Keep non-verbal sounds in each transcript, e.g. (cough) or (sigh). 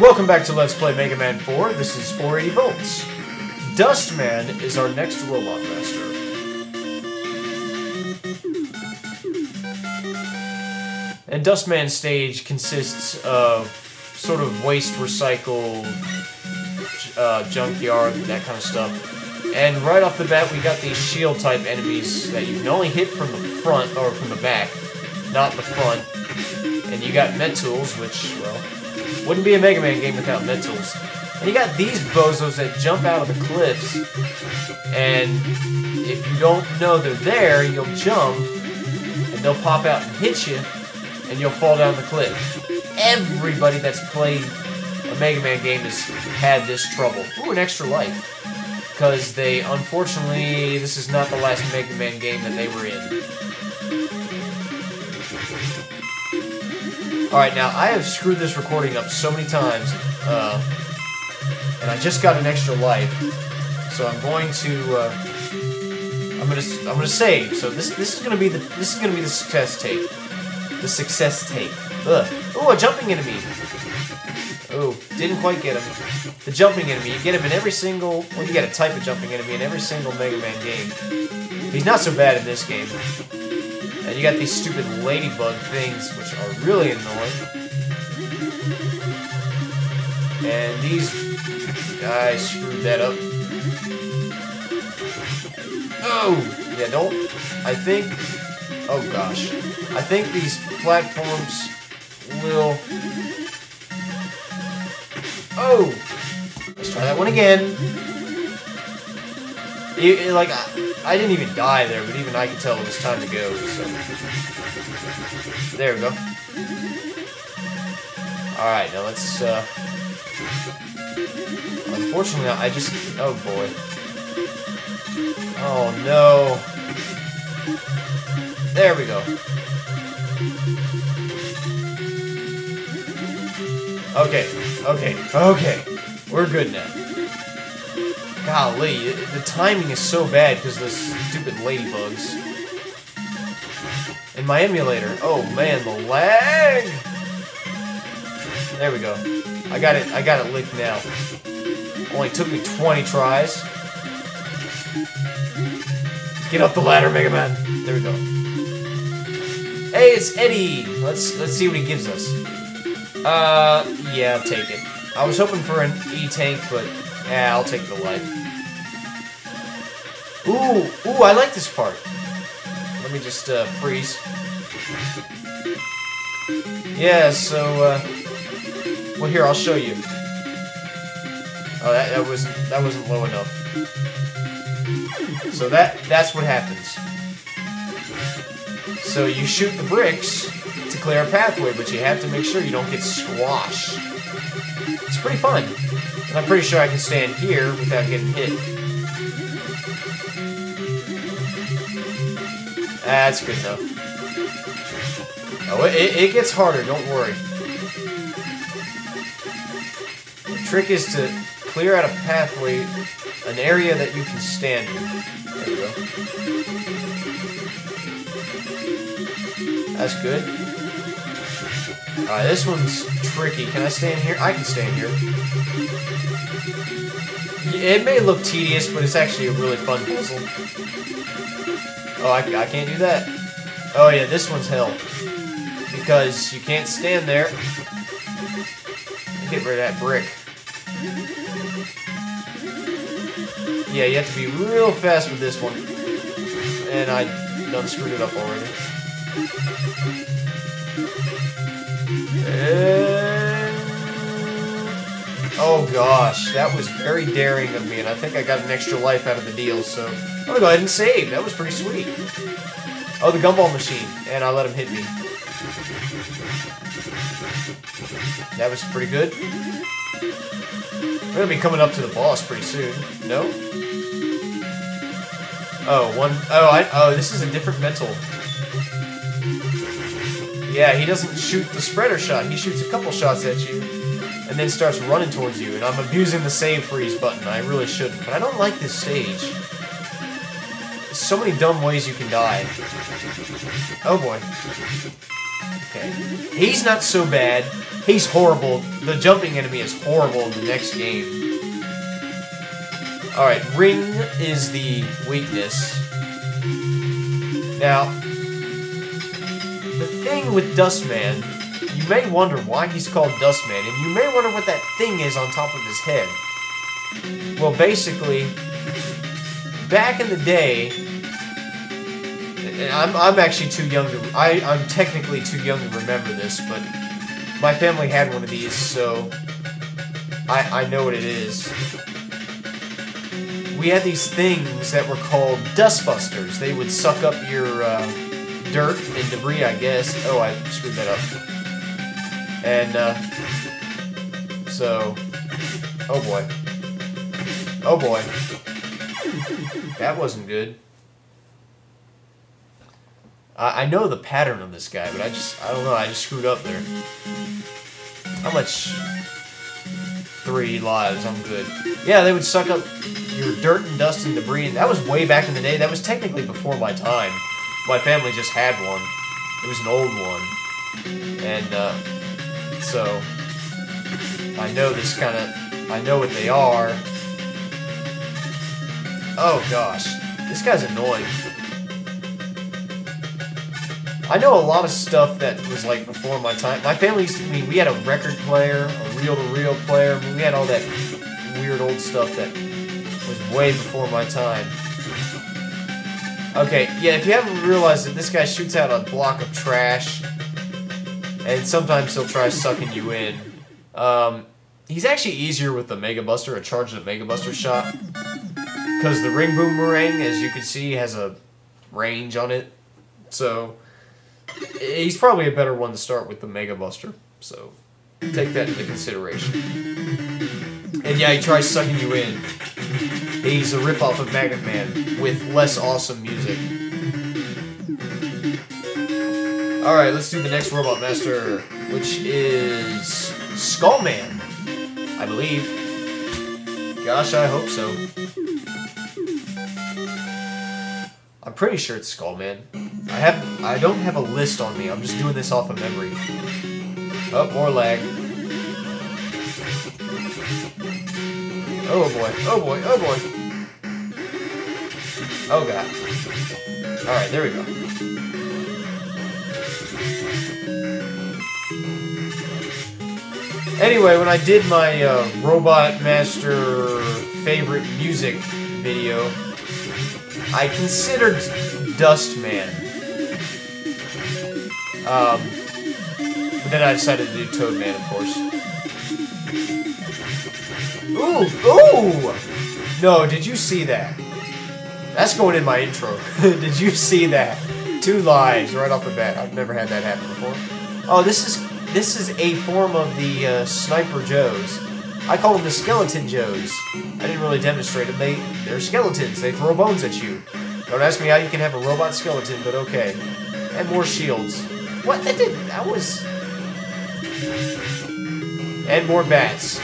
Welcome back to Let's Play Mega Man 4. This is 480 Voltz. Dustman is our next robot master. And Dustman stage consists of sort of waste recycle, uh, junkyard, that kind of stuff. And right off the bat, we got these shield type enemies that you can only hit from the front or from the back, not the front. And you got Metools, which, well, wouldn't be a Mega Man game without Metools. And you got these bozos that jump out of the cliffs, and if you don't know they're there, you'll jump, and they'll pop out and hit you, and you'll fall down the cliff. Everybody that's played a Mega Man game has had this trouble. Ooh, an extra life. Because they, unfortunately, this is not the last Mega Man game that they were in. Alright, now, I have screwed this recording up so many times, uh, and I just got an extra life, so I'm going to, uh, I'm gonna, I'm gonna save, so this, this is gonna be the, this is gonna be the success tape. The success tape. Ugh. Ooh, a jumping enemy! Oh, didn't quite get him. The jumping enemy, you get him in every single, well, you get a type of jumping enemy in every single Mega Man game. He's not so bad in this game. And you got these stupid ladybug things, which are really annoying. And these... I screwed that up. Oh! Yeah, don't... I think... Oh, gosh. I think these platforms will... Oh! Let's try that one again. It, it, like, I, didn't even die there, but even I could tell it was time to go, so. There we go. Alright, now let's, uh... Unfortunately, I just... Oh, boy. Oh, no. There we go. Okay, okay, okay. We're good now. Golly, the timing is so bad because of those stupid ladybugs. And my emulator. Oh man, the lag! There we go. I got it, I got it licked now. Only took me 20 tries. Get up the ladder, Mega Man. There we go. Hey, it's Eddie! Let's let's see what he gives us. Uh, yeah, I'll take it. I was hoping for an E-tank, but yeah, I'll take the life. Ooh, ooh, I like this part. Let me just uh, freeze. Yeah, so, uh, well, here, I'll show you. Oh, that, that was that wasn't low enough. So that that's what happens. So you shoot the bricks to clear a pathway, but you have to make sure you don't get squashed. It's pretty fun. And I'm pretty sure I can stand here without getting hit. That's good though. Oh, it, it gets harder, don't worry. The trick is to clear out a pathway, an area that you can stand in. There we go. That's good. Alright, this one's tricky. Can I stand here? I can stand here. It may look tedious, but it's actually a really fun puzzle. Oh, I, I can't do that. Oh yeah, this one's hell. Because you can't stand there. Get rid of that brick. Yeah, you have to be real fast with this one. And I done screwed it up already. And... Oh gosh, that was very daring of me, and I think I got an extra life out of the deal, so I'm gonna go ahead and save. That was pretty sweet. Oh, the gumball machine, and I let him hit me. That was pretty good. We're gonna be coming up to the boss pretty soon. No? Oh, one. Oh, I. Oh, this is a different mental. Yeah, he doesn't shoot the spreader shot. He shoots a couple shots at you, and then starts running towards you. And I'm abusing the save freeze button. I really shouldn't, but I don't like this stage. There's so many dumb ways you can die. Oh boy. Okay. He's not so bad. He's horrible. The jumping enemy is horrible in the next game. Alright, Ring is the weakness. Now, with Dustman, you may wonder why he's called Dustman, and you may wonder what that thing is on top of his head. Well, basically, back in the day, I'm, I'm actually too young to, I, I'm technically too young to remember this, but my family had one of these, so I, I know what it is. We had these things that were called dustbusters. They would suck up your uh, dirt and debris, I guess. Oh, I screwed that up. And, uh, so, oh boy. Oh boy. That wasn't good. I, I know the pattern of this guy, but I just, I don't know, I just screwed up there. How much? Three lives, I'm good. Yeah, they would suck up your dirt and dust and debris, and that was way back in the day. That was technically before my time. My family just had one. It was an old one. And, uh, so, I know this kind of, I know what they are. Oh gosh, this guy's annoying. I know a lot of stuff that was like before my time. My family used to, I mean, we had a record player, a reel-to-reel player. I mean, we had all that weird old stuff that was way before my time. Okay, yeah, if you haven't realized that this guy shoots out a block of trash, and sometimes he'll try sucking you in. Um, he's actually easier with the Mega Buster, a charge charged Mega Buster shot. Because the Ring Boomerang, as you can see, has a range on it. So, he's probably a better one to start with the Mega Buster. So, take that into consideration. And yeah, he tries sucking you in. He's a ripoff of Magnet Man with less awesome music. Alright, let's do the next Robot Master, which is Skullman, I believe. Gosh, I hope so. I'm pretty sure it's Skullman. I have I don't have a list on me. I'm just doing this off of memory. Oh, more lag. Oh boy. Oh boy. Oh boy. Oh god. Alright, there we go. Anyway, when I did my uh, Robot Master favorite music video, I considered Dustman. Um, but then I decided to do Toadman, of course. Ooh, ooh! No, did you see that? That's going in my intro. (laughs) did you see that? Two lives right off the bat. I've never had that happen before. Oh, this is this is a form of the uh, Sniper Joes. I call them the Skeleton Joes. I didn't really demonstrate them. They, they're skeletons. They throw bones at you. Don't ask me how you can have a robot skeleton, but okay. And more shields. What? That did That was... And more bats.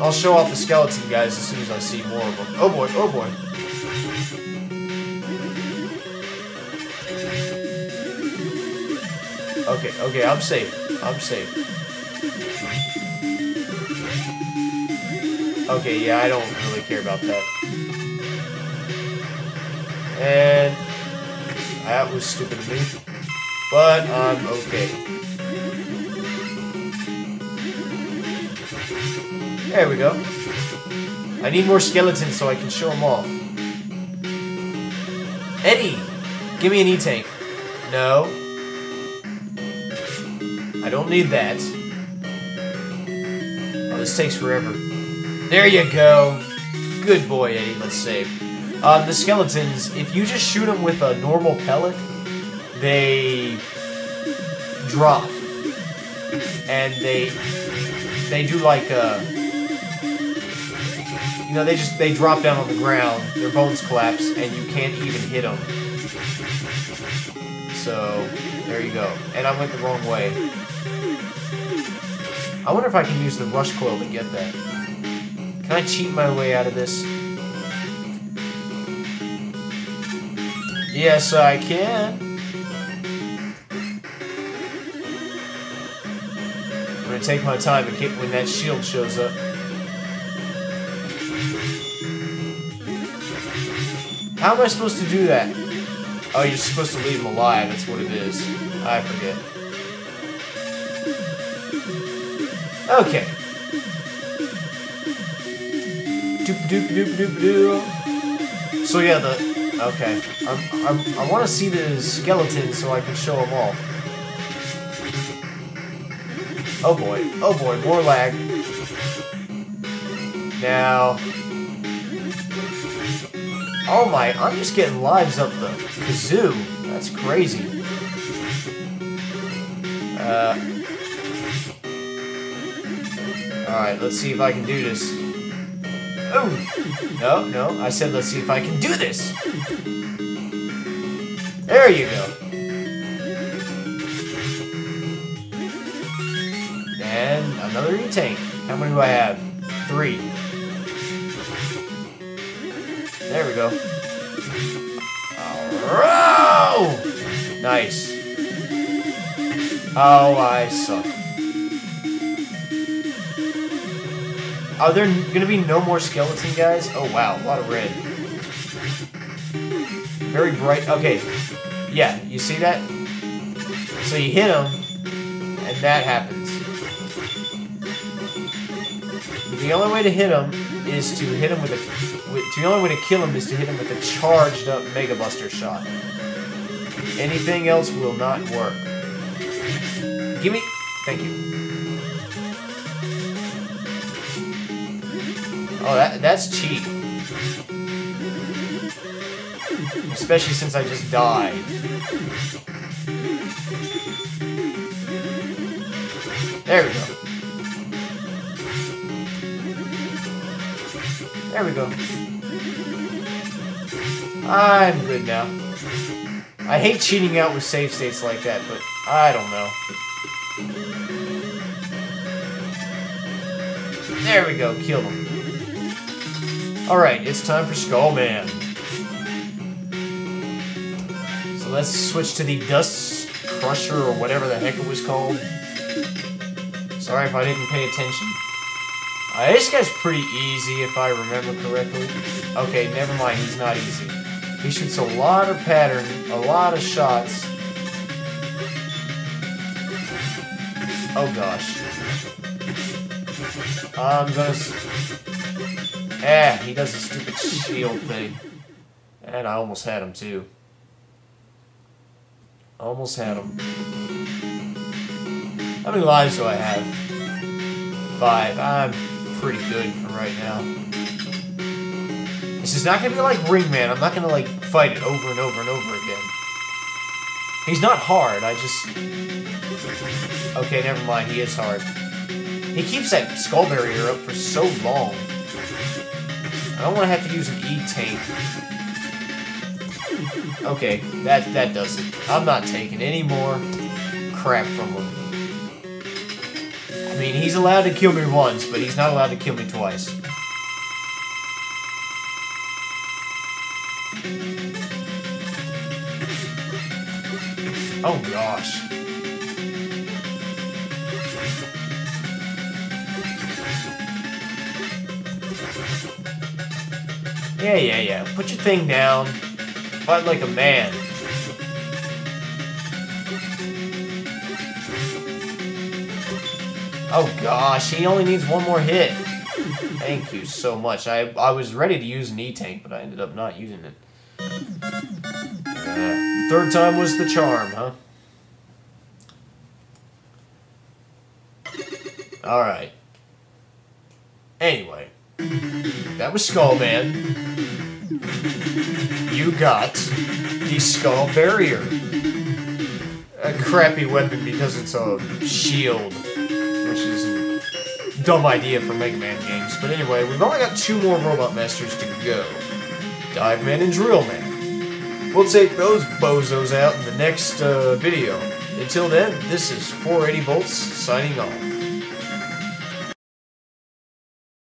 I'll show off the skeleton guys as soon as I see more of them. Oh boy, oh boy. Okay, okay, I'm safe. I'm safe. Okay, yeah, I don't really care about that. And that was stupid of me. But I'm okay. There we go. I need more skeletons so I can show them off. Eddie! Give me an E-Tank. No. Don't need that. Oh, this takes forever. There you go. Good boy, Eddie. Let's save. Um, the skeletons, if you just shoot them with a normal pellet, they drop. And they they do like a uh, you know, they just they drop down on the ground, their bones collapse, and you can't even hit them. So, you go. And I went the wrong way. I wonder if I can use the rush coil to get that. Can I cheat my way out of this? Yes, I can. I'm gonna take my time and case when that shield shows up. How am I supposed to do that? Oh, you're supposed to leave him alive. That's what it is. I forget. Okay. Doop doop doop doop doop. So yeah, the okay. I'm, I'm, I want to see the skeleton so I can show them all. Oh boy. Oh boy. More lag. Now. Oh my, I'm just getting lives up the kazoo. That's crazy. Uh. Alright, let's see if I can do this. Oh! No, no, I said let's see if I can do this! There you go. And another E-Tank. How many do I have? Three. There we go. Oh! Nice. Oh, I suck. Are there gonna be no more skeleton guys? Oh wow, a lot of red. Very bright. Okay. Yeah, you see that? So you hit him, and that happens. The only way to hit him is to hit him with a... The only way to kill him is to hit him with a charged up Mega Buster shot. Anything else will not work. Give me... Thank you. Oh, that that's cheap. Especially since I just died. There we go. There we go. I'm good now. I hate cheating out with save states like that, but I don't know. There we go, killed him. Alright, it's time for Skull Man. So let's switch to the Dust Crusher or whatever the heck it was called. Sorry if I didn't pay attention. Uh, this guy's pretty easy if I remember correctly. Okay, never mind, he's not easy. He shoots a lot of pattern, a lot of shots. Oh gosh. I'm gonna... Eh, he does a stupid shield thing. And I almost had him too. Almost had him. How many lives do I have? Five. I'm pretty good for right now. This is not gonna be like Ringman. I'm not gonna like fight it over and over and over again. He's not hard, I just... Okay, never mind, he is hard. He keeps that skull barrier up for so long. I don't want to have to use an E-tank. Okay, that, that does it. I'm not taking any more crap from him. I mean, he's allowed to kill me once, but he's not allowed to kill me twice. Oh gosh. Yeah, yeah, yeah. Put your thing down. Fight like a man. Oh gosh, he only needs one more hit. Thank you so much. I, I was ready to use an E-Tank, but I ended up not using it. Third time was the charm, huh? Alright. Anyway. That was Skull Man. You got the Skull Barrier. A crappy weapon because it's a shield, which is a dumb idea for Mega Man games. But anyway, we've only got two more Robot Masters to go. Dive Man and Drill Man. We'll take those bozos out in the next uh, video. Until then, this is 480 Voltz signing off.